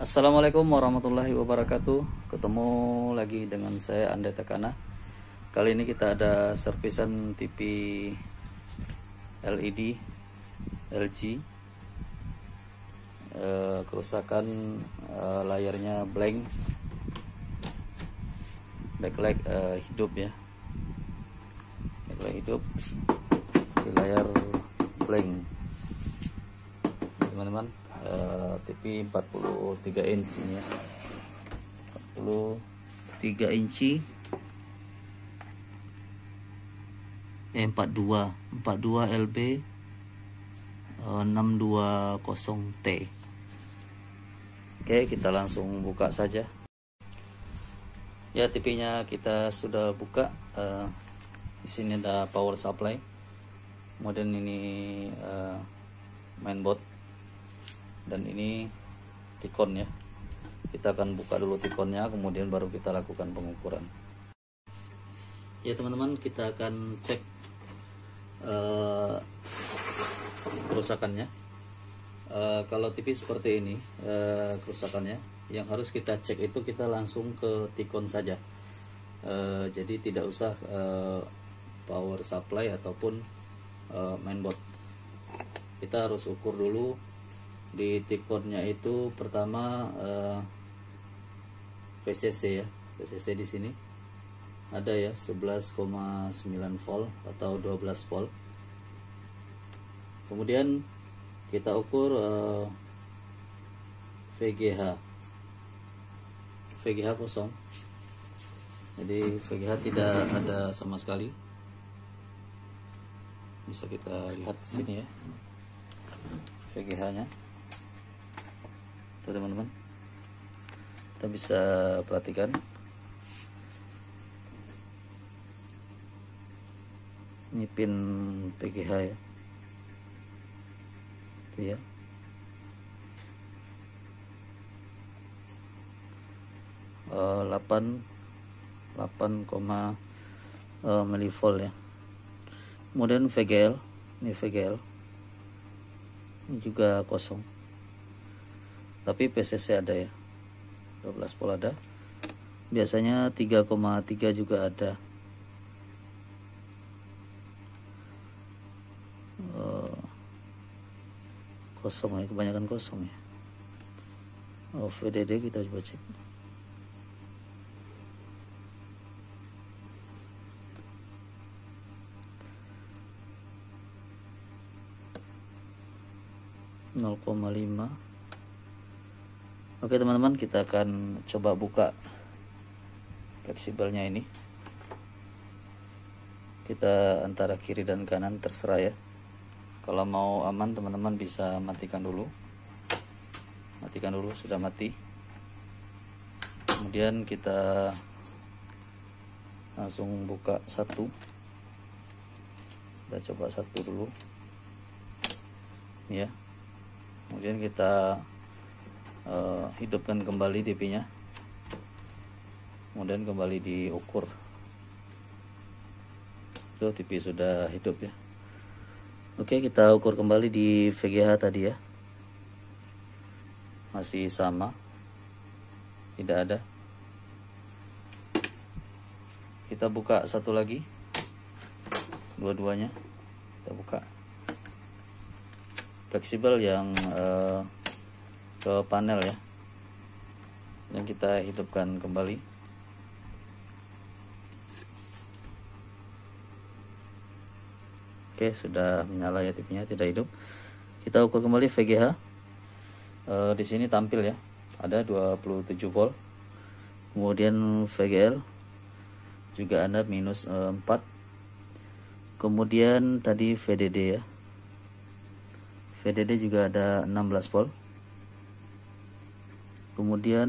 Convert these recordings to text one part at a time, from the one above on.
Assalamualaikum warahmatullahi wabarakatuh. Ketemu lagi dengan saya Anda Tekana. Kali ini kita ada servisan TV LED LG Eh, Kerusakan eh, layarnya blank. Backlight eh, hidup ya. Backlight hidup. Di layar blank. Teman-teman uh, TV 43 inch ini ya. 43 inci. Eh 42 42 LB uh, 620T Oke kita langsung buka saja. Ya TV nya kita sudah buka. Uh, di sini ada power supply. Kemudian ini uh, mainboard dan ini tikon ya. Kita akan buka dulu tikonnya kemudian baru kita lakukan pengukuran. Ya teman-teman kita akan cek uh, kerusakannya. Uh, kalau TV seperti ini uh, kerusakannya yang harus kita cek itu kita langsung ke tikon saja. Uh, jadi tidak usah uh, power supply ataupun uh, mainboard. Kita harus ukur dulu di tikonnya itu pertama uh, PCC ya PCC di sini. Ada ya 11,9 volt atau 12 volt. Kemudian kita ukur uh, VGH VGH kosong. Jadi VGH tidak ada sama sekali. Bisa kita lihat sini ya VGH nya tuh teman-teman. Kita bisa perhatikan. Ini pin PGH ya. Itu ya. Uh, 8 8, uh, milivolt ya. Kemudian VGL ini VGL ini juga kosong tapi PCC ada ya. 12 volt ada. Biasanya 3,3 juga ada. Uh, kosong ya kebanyakan kosong ya. Oh, VDD kita coba cek. nol koma lima Oke teman-teman kita akan coba buka fleksibelnya ini. Kita antara kiri dan kanan terserah ya. Kalau mau aman teman-teman bisa matikan dulu. Matikan dulu sudah mati. Kemudian kita langsung buka satu. Kita coba satu dulu. Ya. Kemudian kita uh, hidupkan kembali TV-nya. Kemudian kembali diukur. Tuh TV sudah hidup ya. Oke kita ukur kembali di VGH tadi ya. Masih sama. Tidak ada. Kita buka satu lagi. Dua-duanya. Kita buka. Fleksibel yang uh, ke panel ya dan kita hidupkan kembali. Oke sudah menyala ya TV-nya tidak hidup. Kita ukur kembali VGH e, di sini tampil ya ada 27 volt. Kemudian VGL juga ada minus e, 4 kemudian tadi VDD ya. VDD juga ada 16 volt kemudian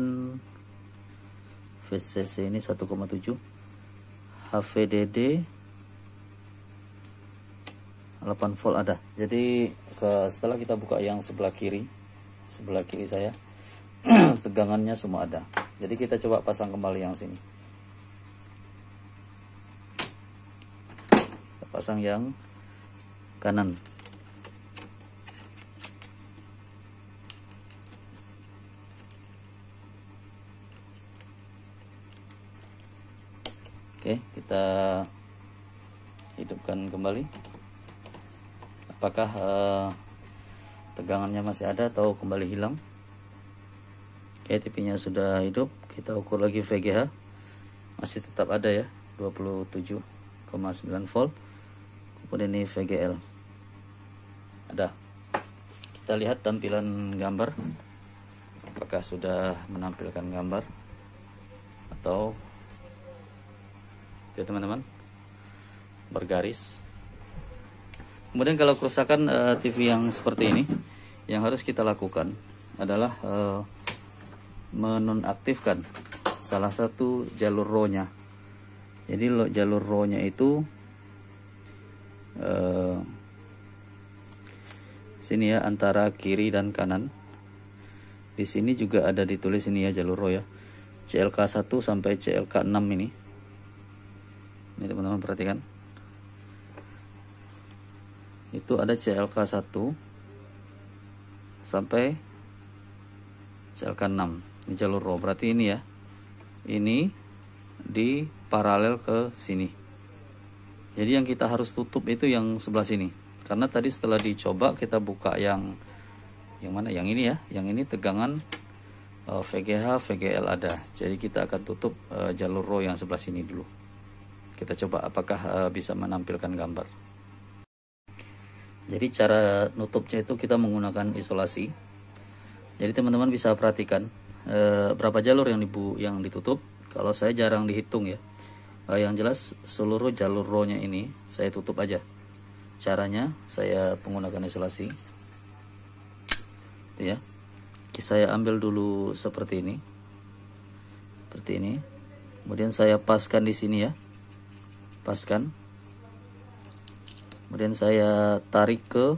VCC ini 1,7 HVDD 8 volt ada. Jadi ke setelah kita buka yang sebelah kiri sebelah kiri saya tegangannya semua ada. Jadi kita coba pasang kembali yang sini. Kita pasang yang kanan oke kita hidupkan kembali. Apakah uh, tegangannya masih ada atau kembali hilang? Oke TV nya sudah hidup kita ukur lagi VGH masih tetap ada ya 27,9 volt. Kemudian ini VGL ada. Kita lihat tampilan gambar. Apakah sudah menampilkan gambar? Atau ya teman-teman. Bergaris. Kemudian kalau kerusakan uh, eh, TV yang seperti ini yang harus kita lakukan adalah uh, menonaktifkan salah satu jalur row-nya jadi jalur row-nya itu uh, sini ya antara kiri dan kanan. Di sini juga ada ditulis ini ya jalur row ya. CLK 1 sampai CLK 6 ini ini teman-teman perhatikan. Itu ada CLK 1 sampai CLK 6 ini jalur row. Berarti ini ya. Ini di paralel ke sini. Jadi yang kita harus tutup itu yang sebelah sini. Karena tadi setelah dicoba kita buka yang yang mana? Yang ini ya. Yang ini tegangan VGH VGL ada. Jadi kita akan tutup uh, jalur row yang sebelah sini dulu kita coba apakah uh, bisa menampilkan gambar. Jadi cara nutupnya itu kita menggunakan isolasi. Jadi teman-teman bisa perhatikan uh, berapa jalur yang dibu yang ditutup. Kalau saya jarang dihitung ya. Uh, yang jelas seluruh jalur row-nya ini saya tutup aja. Caranya saya menggunakan isolasi. Ya. Saya ambil dulu seperti ini. Seperti ini. Kemudian saya paskan di sini ya lepaskan. Kemudian saya tarik ke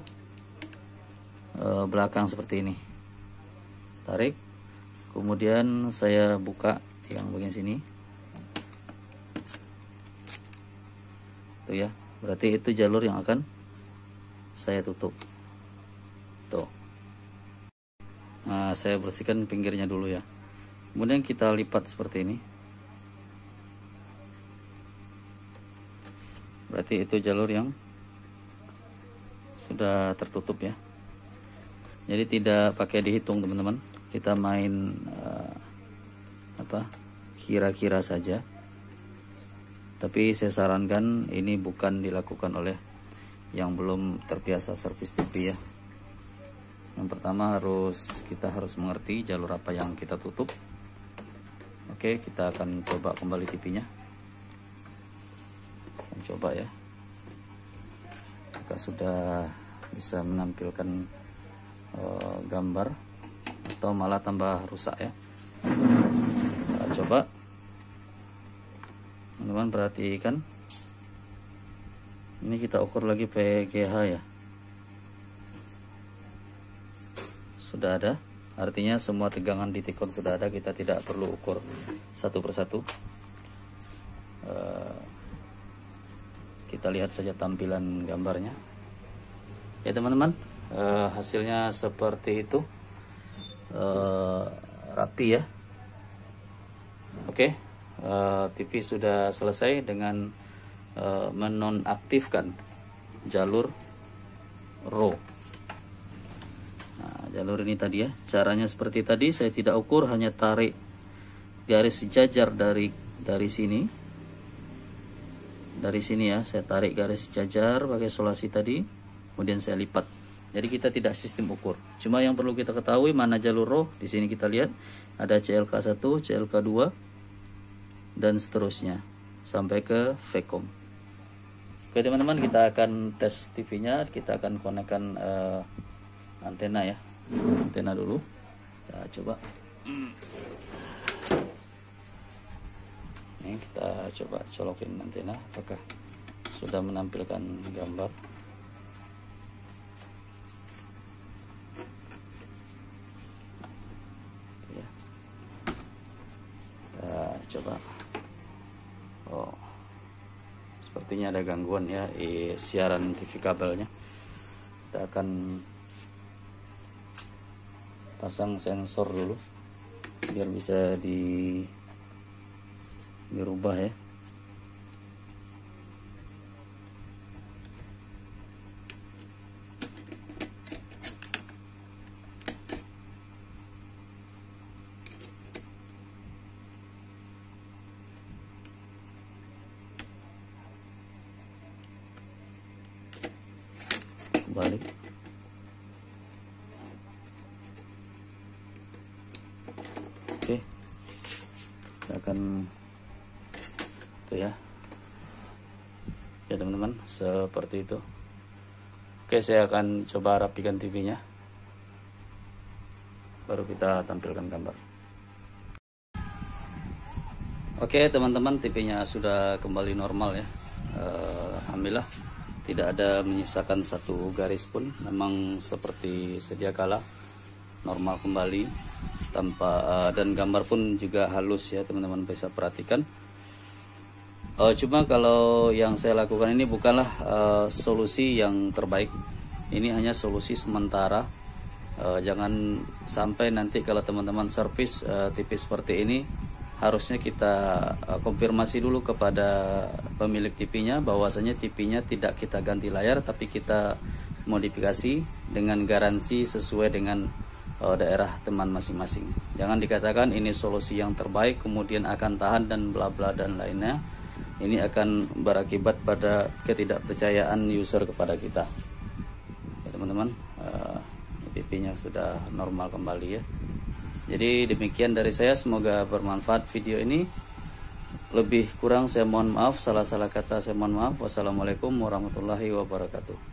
e, belakang seperti ini. Tarik. Kemudian saya buka yang bagian sini. Tuh ya. Berarti itu jalur yang akan saya tutup. Tuh. Nah saya bersihkan pinggirnya dulu ya. Kemudian kita lipat seperti ini berarti itu jalur yang sudah tertutup ya. Jadi tidak pakai dihitung teman-teman. Kita main uh, apa kira-kira saja. Tapi saya sarankan ini bukan dilakukan oleh yang belum terbiasa servis TV ya. Yang pertama harus kita harus mengerti jalur apa yang kita tutup. Oke kita akan coba kembali TV nya coba ya. Apakah sudah bisa menampilkan uh, gambar atau malah tambah rusak ya. Kita coba. Teman-teman perhatikan. Ini kita ukur lagi PGH ya. Sudah ada. Artinya semua tegangan di tikon sudah ada. Kita tidak perlu ukur satu persatu. Uh, kita lihat saja tampilan gambarnya. Ya teman-teman uh, hasilnya seperti itu. Uh, rapi ya. Oke okay. uh, TV sudah selesai dengan uh, menonaktifkan jalur row. Nah, jalur ini tadi ya. Caranya seperti tadi saya tidak ukur hanya tarik garis sejajar dari dari sini dari sini ya. Saya tarik garis jajar pakai solasi tadi kemudian saya lipat. Jadi kita tidak sistem ukur. Cuma yang perlu kita ketahui mana jalur roh di sini kita lihat. Ada CLK 1 CLK 2 dan seterusnya. Sampai ke VCOM oke teman-teman kita akan tes TV nya kita akan konekkan uh, antena ya. Antena dulu. Kita coba ini kita coba colokin antena apakah sudah menampilkan gambar. Ya. Coba. Oh. Sepertinya ada gangguan ya eh, siaran TV kabelnya. Kita akan pasang sensor dulu biar bisa di dirubah ya balik oke kita akan itu ya ya teman-teman seperti itu. Oke saya akan coba rapikan TV nya baru kita tampilkan gambar. Oke teman-teman TV nya sudah kembali normal ya. Uh, Alhamdulillah tidak ada menyisakan satu garis pun. Memang seperti sedia kala normal kembali tanpa uh, dan gambar pun juga halus ya teman-teman bisa perhatikan uh, cuma kalau yang saya lakukan ini bukanlah uh, solusi yang terbaik ini hanya solusi sementara uh, jangan sampai nanti kalau teman-teman servis uh, TV seperti ini harusnya kita uh, konfirmasi dulu kepada pemilik TV-nya bahwasanya TV-nya tidak kita ganti layar tapi kita modifikasi dengan garansi sesuai dengan uh, daerah teman masing-masing. Jangan dikatakan ini solusi yang terbaik kemudian akan tahan dan bla bla dan lainnya. Ini akan berakibat pada ketidakpercayaan user kepada kita. Ya, teman-teman, uh, TV-nya sudah normal kembali ya. Jadi demikian dari saya, semoga bermanfaat video ini. Lebih kurang saya mohon maaf, salah-salah kata saya mohon maaf. Wassalamualaikum warahmatullahi wabarakatuh.